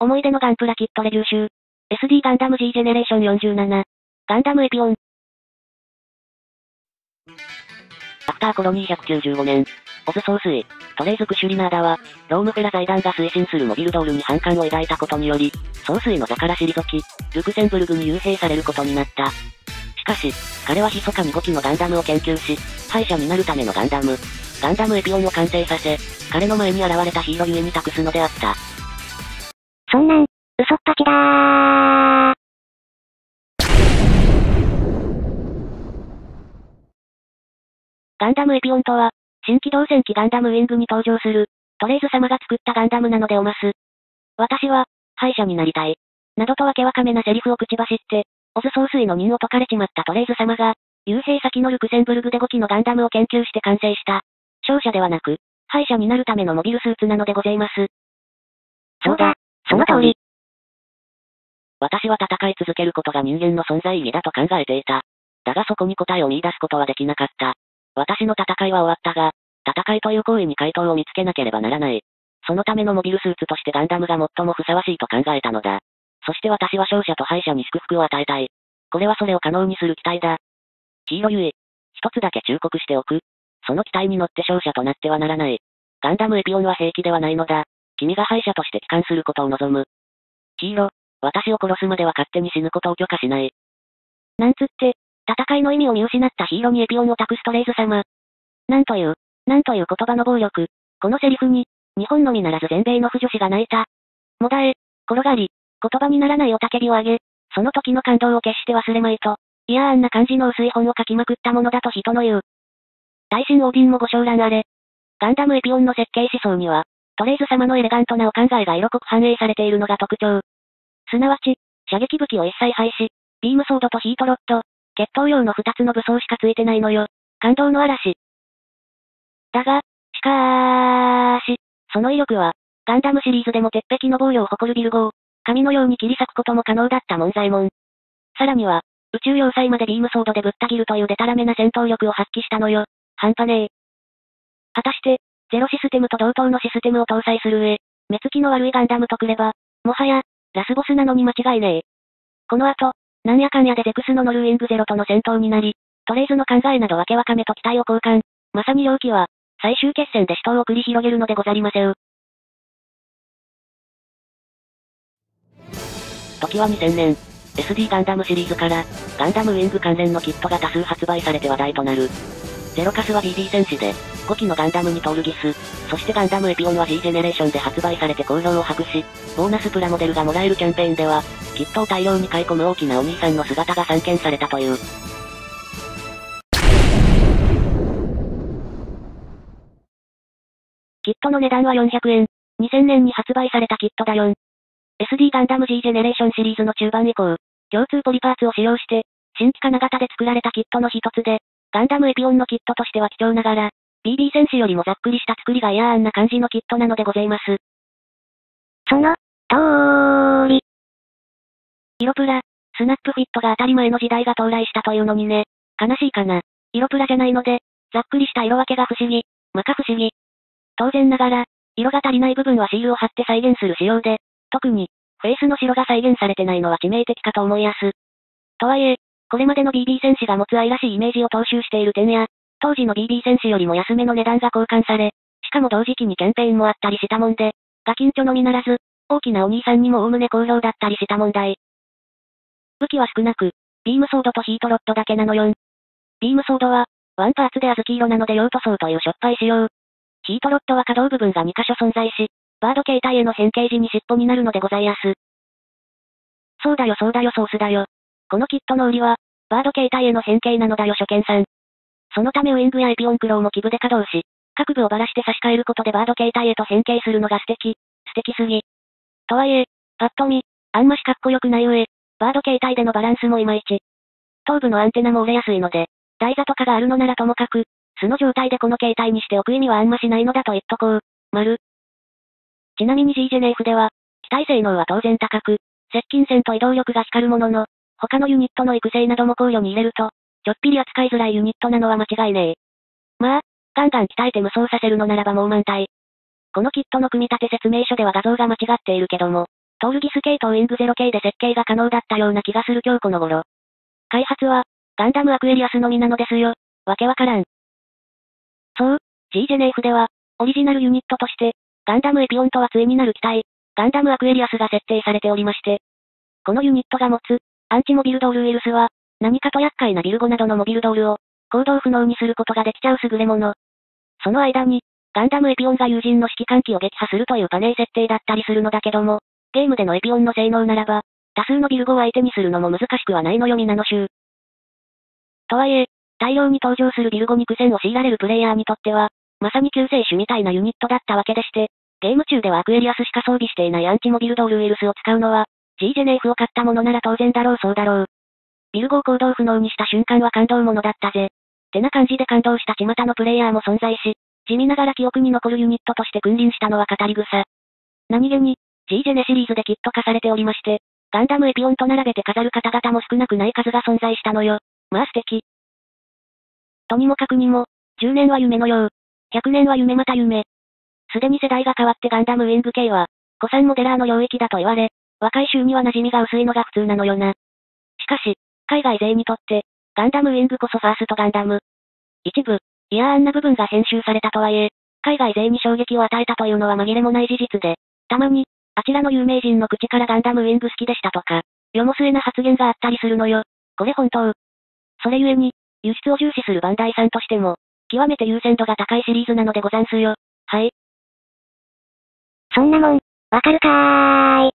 思い出のガンプラキットレビュー集。SD ガンダム G ジェネレーション47。ガンダムエピオン。アフターコロニー195年、オズ総帥、トレイズ・クシュリナーダは、ロームフェラ財団が推進するモビルドールに反感を抱いたことにより、総帥の座から退き、ルクセンブルグに幽閉されることになった。しかし、彼は密かに5機のガンダムを研究し、敗者になるためのガンダム、ガンダムエピオンを完成させ、彼の前に現れたヒーローゆえに託すのであった。んなん、嘘っぱちだー。ガンダムエピオンとは、新機動戦機ガンダムウィングに登場する、トレイズ様が作ったガンダムなのでおます。私は、敗者になりたい。などとわけわかめなセリフを口走って、オズ総帥の任を解かれちまったトレイズ様が、幽閉先のルクセンブルグで5機のガンダムを研究して完成した。勝者ではなく、敗者になるためのモビルスーツなのでございます。そうだ、その通り。私は戦い続けることが人間の存在意義だと考えていた。だがそこに答えを見出すことはできなかった。私の戦いは終わったが、戦いという行為に回答を見つけなければならない。そのためのモビルスーツとしてガンダムが最もふさわしいと考えたのだ。そして私は勝者と敗者に祝福を与えたい。これはそれを可能にする期待だ。ヒーローゆえ、一つだけ忠告しておく。その期待に乗って勝者となってはならない。ガンダムエピオンは兵器ではないのだ。君が敗者として帰還することを望む。ヒーロー、私を殺すまでは勝手に死ぬことを許可しない。なんつって、戦いの意味を見失ったヒーローにエピオンを託すトレイズ様。なんという、なんという言葉の暴力。このセリフに、日本のみならず全米の不女子が泣いた。もだえ、転がり、言葉にならないおたけびを上げ、その時の感動を決して忘れまいと。いやあんな感じの薄い本を書きまくったものだと人の言う。大神オーディンもご承覧あれ。ガンダムエピオンの設計思想には、トレイズ様のエレガントなお考えが色濃く反映されているのが特徴。すなわち、射撃武器を一切廃止、ビームソードとヒートロッド、決闘用の二つの武装しかついてないのよ。感動の嵐。だが、しかーし、その威力は、ガンダムシリーズでも鉄壁の防御を誇るビル号、紙のように切り裂くことも可能だった門左衛門。さらには、宇宙要塞までビームソードでぶった切るというデタラメな戦闘力を発揮したのよ。半端ねえ。果たして、ゼロシステムと同等のシステムを搭載する上、目つきの悪いガンダムとくれば、もはや、ラスボスなのに間違いねえ。この後、なんやかんやでゼクスのノルウィングゼロとの戦闘になり、トレイズの考えなどわけわかめと期待を交換。まさに容器は、最終決戦で死闘を繰り広げるのでござりませう。時は2000年、SD ガンダムシリーズから、ガンダムウィング関連のキットが多数発売されて話題となる。ゼロカスは BB 戦士で、5機のガンダムにトールギス、そしてガンダムエピオンは G ジェネレーションで発売されて好評を博し、ボーナスプラモデルがもらえるキャンペーンでは、キットを大量に買い込む大きなお兄さんの姿が散見されたという。キットの値段は400円。2000年に発売されたキットだよん。SD ガンダム G ジェネレーションシリーズの中盤以降、共通ポリパーツを使用して、新規金型で作られたキットの一つで、ガンダムエピオンのキットとしては貴重ながら、BB 戦士よりもざっくりした作りがいやあんな感じのキットなのでございます。その、通り。色プラ、スナップフィットが当たり前の時代が到来したというのにね、悲しいかな。色プラじゃないので、ざっくりした色分けが不思議、まか不思議。当然ながら、色が足りない部分はシールを貼って再現する仕様で、特に、フェイスの白が再現されてないのは致命的かと思いやす。とはいえ、これまでの BB 戦士が持つ愛らしいイメージを踏襲している点や、当時の BB 戦士よりも安めの値段が交換され、しかも同時期にキャンペーンもあったりしたもんで、ガキンチョのみならず、大きなお兄さんにも概ね好評だったりした問題。武器は少なく、ビームソードとヒートロッドだけなのよ。ビームソードは、ワンパーツで小豆色なので用塗装というしょっぱい仕様。ヒートロッドは可動部分が2箇所存在し、バード形態への変形時に尻尾になるのでございやす。そうだよそうだよソースだよ。このキットの売りは、バード形態への変形なのだよ初見さん。そのためウィングやエピオンクローも基部で稼働し、各部をばらして差し替えることでバード形態へと変形するのが素敵、素敵すぎ。とはいえ、パッと見、あんましかっこよくない上、バード形態でのバランスもいまいち。頭部のアンテナも折れやすいので、台座とかがあるのならともかく、素の状態でこの形態にしておく意味はあんましないのだと言っとこう。丸。ちなみに G ジェネ F では、機体性能は当然高く、接近戦と移動力が光るものの、他のユニットの育成なども考慮に入れると、ょっぴり扱いづらいユニットなのは間違いねえ。まあ、ガンガン鍛えて無双させるのならばもう満体。このキットの組み立て説明書では画像が間違っているけども、トールギス系統イング 0K で設計が可能だったような気がする今日この頃。開発は、ガンダムアクエリアスのみなのですよ。わけわからん。そう、G ジェネーフでは、オリジナルユニットとして、ガンダムエピオンとは対になる機体、ガンダムアクエリアスが設定されておりまして、このユニットが持つ、アンチモビルドールウイルスは、何かと厄介なビルゴなどのモビルドールを、行動不能にすることができちゃう優れもの。その間に、ガンダムエピオンが友人の指揮官機を撃破するというパネー設定だったりするのだけども、ゲームでのエピオンの性能ならば、多数のビルゴを相手にするのも難しくはないのよみなの衆。とはいえ、大量に登場するビルゴに苦戦を強いられるプレイヤーにとっては、まさに救世主みたいなユニットだったわけでして、ゲーム中ではアクエリアスしか装備していないアンチモビルドールウイルスを使うのは、G ジェネーフを買ったものなら当然だろうそうだろう。ビルゴを行動不能にした瞬間は感動ものだったぜ。てな感じで感動した巷のプレイヤーも存在し、地味ながら記憶に残るユニットとして君臨したのは語り草。何気に、G ジェネシリーズでキット化されておりまして、ガンダムエピオンと並べて飾る方々も少なくない数が存在したのよ。まあ素敵。とにもかくにも、10年は夢のよう。100年は夢また夢。すでに世代が変わってガンダムウィング系は、古参モデラーの領域だと言われ、若い衆には馴染みが薄いのが普通なのよな。しかし、海外勢にとって、ガンダムウィングこそファーストガンダム。一部、いやあんな部分が編集されたとはいえ、海外勢に衝撃を与えたというのは紛れもない事実で、たまに、あちらの有名人の口からガンダムウィング好きでしたとか、世も末な発言があったりするのよ。これ本当？それゆえに、輸出を重視するバンダイさんとしても、極めて優先度が高いシリーズなのでござんすよ。はい。そんなもん、わかるかーい。